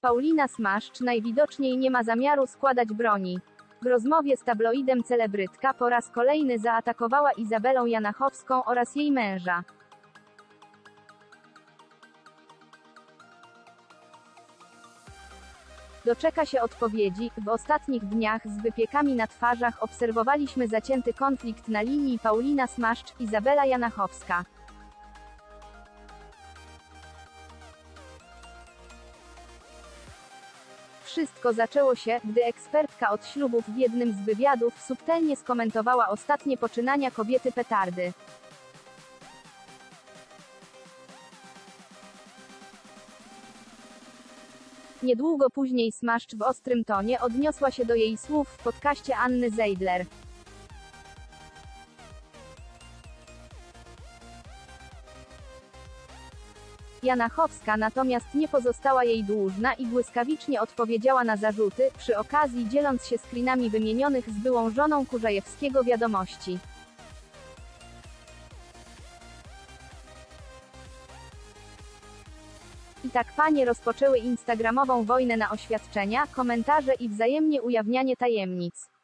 Paulina Smaszcz najwidoczniej nie ma zamiaru składać broni. W rozmowie z tabloidem celebrytka po raz kolejny zaatakowała Izabelę Janachowską oraz jej męża. Doczeka się odpowiedzi. W ostatnich dniach z wypiekami na twarzach obserwowaliśmy zacięty konflikt na linii Paulina Smaszcz, Izabela Janachowska. Wszystko zaczęło się, gdy ekspertka od ślubów w jednym z wywiadów subtelnie skomentowała ostatnie poczynania kobiety petardy. Niedługo później Smaszcz w ostrym tonie odniosła się do jej słów w podcaście Anny Zeidler. Janachowska natomiast nie pozostała jej dłużna i błyskawicznie odpowiedziała na zarzuty, przy okazji dzieląc się screenami wymienionych z byłą żoną Kurzajewskiego wiadomości. I tak panie rozpoczęły instagramową wojnę na oświadczenia, komentarze i wzajemnie ujawnianie tajemnic.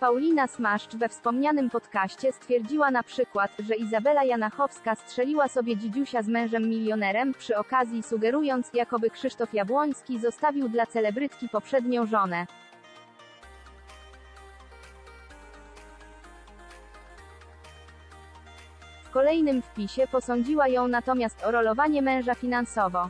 Paulina Smaszcz we wspomnianym podcaście stwierdziła na przykład, że Izabela Janachowska strzeliła sobie dzidziusia z mężem milionerem, przy okazji sugerując, jakoby Krzysztof Jabłoński zostawił dla celebrytki poprzednią żonę. W kolejnym wpisie posądziła ją natomiast o rolowanie męża finansowo.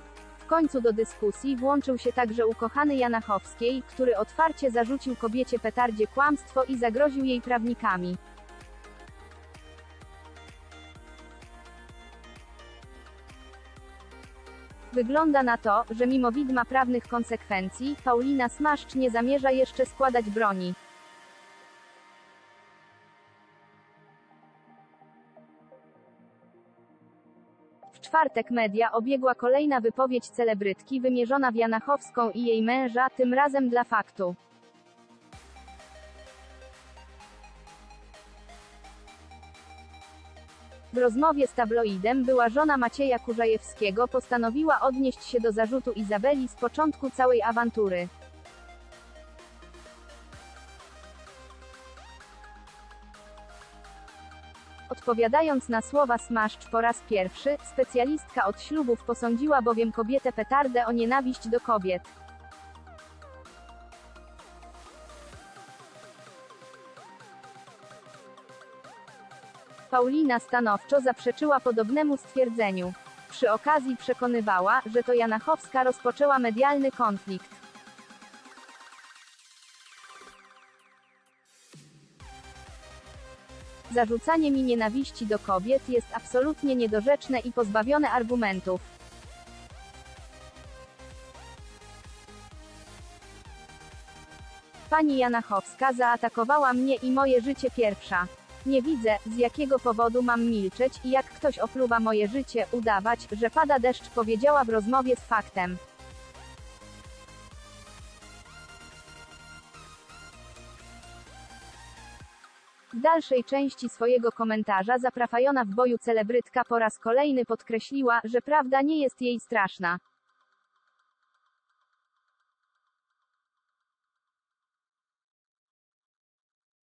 Końcu do dyskusji włączył się także ukochany Janachowskiej, który otwarcie zarzucił kobiecie petardzie kłamstwo i zagroził jej prawnikami. Wygląda na to, że mimo widma prawnych konsekwencji, Paulina Smaszcz nie zamierza jeszcze składać broni. Czwartek media obiegła kolejna wypowiedź celebrytki wymierzona w Janachowską i jej męża, tym razem dla faktu. W rozmowie z tabloidem była żona Macieja Kurzajewskiego postanowiła odnieść się do zarzutu Izabeli z początku całej awantury. Odpowiadając na słowa Smaszcz po raz pierwszy, specjalistka od ślubów posądziła bowiem kobietę petardę o nienawiść do kobiet. Paulina stanowczo zaprzeczyła podobnemu stwierdzeniu. Przy okazji przekonywała, że to Janachowska rozpoczęła medialny konflikt. Zarzucanie mi nienawiści do kobiet jest absolutnie niedorzeczne i pozbawione argumentów. Pani Janachowska zaatakowała mnie i moje życie pierwsza. Nie widzę, z jakiego powodu mam milczeć i jak ktoś opluwa moje życie, udawać, że pada deszcz, powiedziała w rozmowie z faktem. W dalszej części swojego komentarza zaprafajona w boju celebrytka po raz kolejny podkreśliła, że prawda nie jest jej straszna.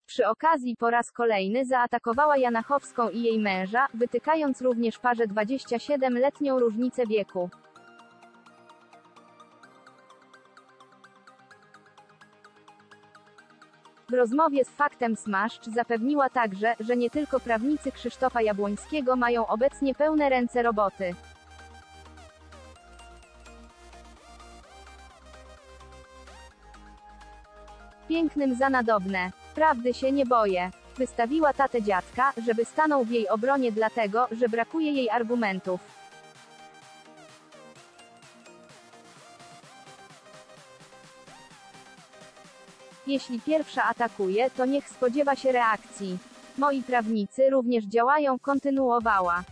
Przy okazji po raz kolejny zaatakowała Janachowską i jej męża, wytykając również parze 27-letnią różnicę wieku. W rozmowie z Faktem Smaszcz zapewniła także, że nie tylko prawnicy Krzysztofa Jabłońskiego mają obecnie pełne ręce roboty. Pięknym za nadobne. Prawdy się nie boję. Wystawiła tatę dziadka, żeby stanął w jej obronie dlatego, że brakuje jej argumentów. Jeśli pierwsza atakuje, to niech spodziewa się reakcji. Moi prawnicy również działają, kontynuowała.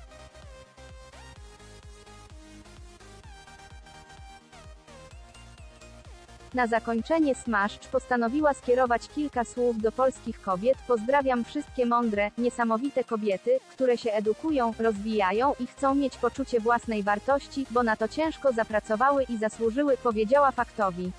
Na zakończenie Smaszcz postanowiła skierować kilka słów do polskich kobiet. Pozdrawiam wszystkie mądre, niesamowite kobiety, które się edukują, rozwijają i chcą mieć poczucie własnej wartości, bo na to ciężko zapracowały i zasłużyły, powiedziała faktowi.